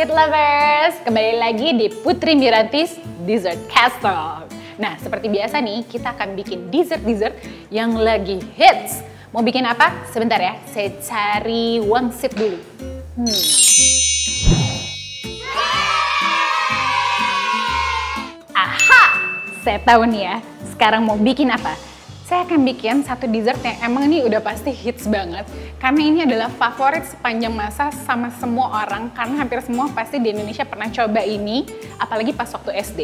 Sweet lovers, kembali lagi di Putri Mirantis Dessert Castle. Nah, seperti biasa nih, kita akan bikin dessert-dessert yang lagi hits. Mau bikin apa? Sebentar ya, saya cari wangsit dulu. Hmm. Aha, saya tahu nih ya, sekarang mau bikin apa? Saya akan bikin satu dessert yang emang ini udah pasti hits banget karena ini adalah favorit sepanjang masa sama semua orang karena hampir semua pasti di Indonesia pernah coba ini apalagi pas waktu SD.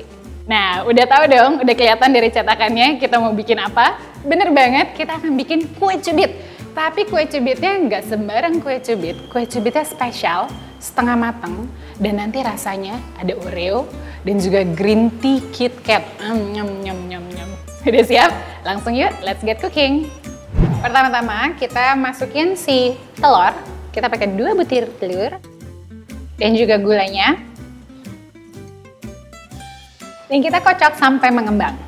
Nah, udah tahu dong, udah kelihatan dari cetakannya kita mau bikin apa? Bener banget, kita akan bikin kue cubit. Tapi kue cubitnya nggak sembarang kue cubit, kue cubitnya spesial, setengah matang, dan nanti rasanya ada Oreo dan juga green tea KitKat. Mm, nyam, nyam, nyam, nyam. Udah siap? Langsung yuk, let's get cooking. Pertama-tama kita masukin si telur. Kita pakai dua butir telur. Dan juga gulanya. Dan kita kocok sampai mengembang.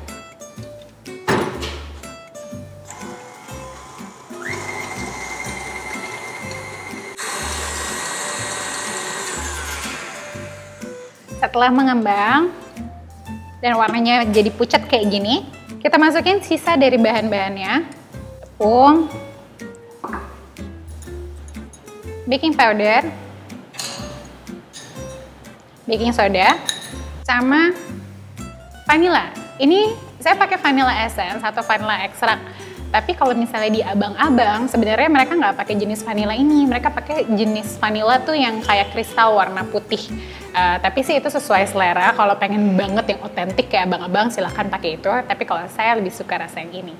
Setelah mengembang dan warnanya jadi pucat kayak gini, kita masukin sisa dari bahan-bahannya. Tepung, baking powder, baking soda, sama vanilla. Ini saya pakai vanilla essence atau vanilla extract. Tapi kalau misalnya di abang-abang, sebenarnya mereka nggak pakai jenis vanilla ini. Mereka pakai jenis vanilla tuh yang kayak kristal warna putih. Uh, tapi sih itu sesuai selera. Kalau pengen banget yang otentik kayak abang-abang, silahkan pakai itu. Tapi kalau saya lebih suka rasa yang ini.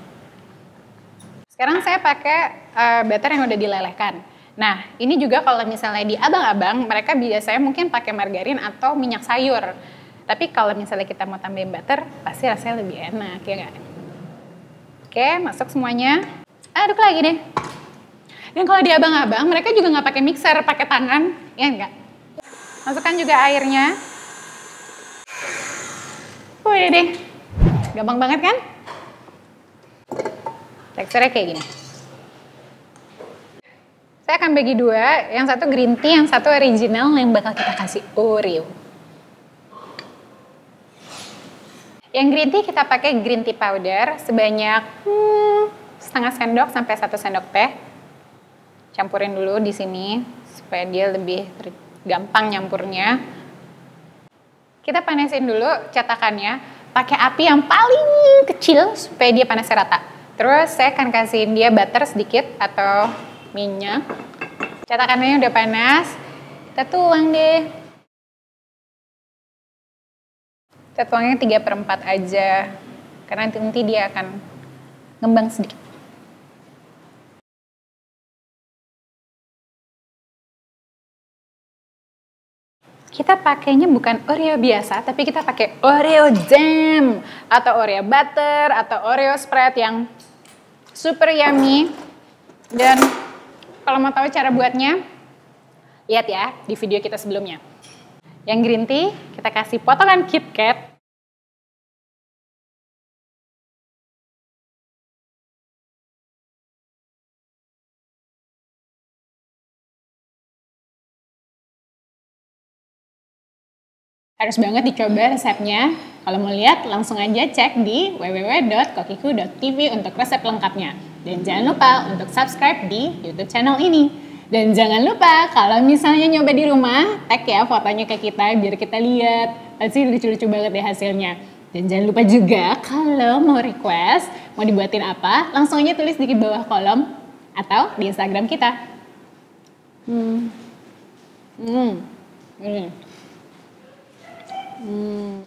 Sekarang saya pakai uh, butter yang udah dilelehkan. Nah, ini juga kalau misalnya di abang-abang, mereka biasanya mungkin pakai margarin atau minyak sayur. Tapi kalau misalnya kita mau tambahin butter, pasti rasanya lebih enak, ya nggak? Oke, masuk semuanya. Aduk lagi deh. Dan kalau di abang-abang, mereka juga nggak pakai mixer, pakai tangan, ya enggak? Masukkan juga airnya. Udah deh. Gampang banget kan? Teksturnya kayak gini. Saya akan bagi dua, yang satu green tea, yang satu original yang bakal kita kasih Oreo. Yang green tea kita pakai green tea powder sebanyak hmm, setengah sendok sampai satu sendok teh. Campurin dulu di sini supaya dia lebih gampang nyampurnya. Kita panasin dulu cetakannya pakai api yang paling kecil supaya dia panasnya rata. Terus saya akan kasihin dia butter sedikit atau minyak. Cetakannya udah panas, kita tuang deh. Kita tuangnya 3 per 4 aja. Karena nanti dia akan ngembang sedikit. Kita pakainya bukan Oreo biasa, tapi kita pakai Oreo jam atau Oreo butter atau Oreo spread yang super yummy. Dan kalau mau tahu cara buatnya, lihat ya di video kita sebelumnya. Yang green tea, kita kasih potongan KitKat. Harus banget dicoba resepnya. Kalau mau lihat, langsung aja cek di www.kokiku.tv untuk resep lengkapnya. Dan jangan lupa untuk subscribe di YouTube channel ini. Dan jangan lupa kalau misalnya nyoba di rumah, tag ya fotonya ke kita biar kita lihat. Pasti lucu-lucu banget deh hasilnya. Dan jangan lupa juga kalau mau request, mau dibuatin apa, langsung aja tulis di bawah kolom atau di Instagram kita. Hmm. Hmm. Hmm. Hmm.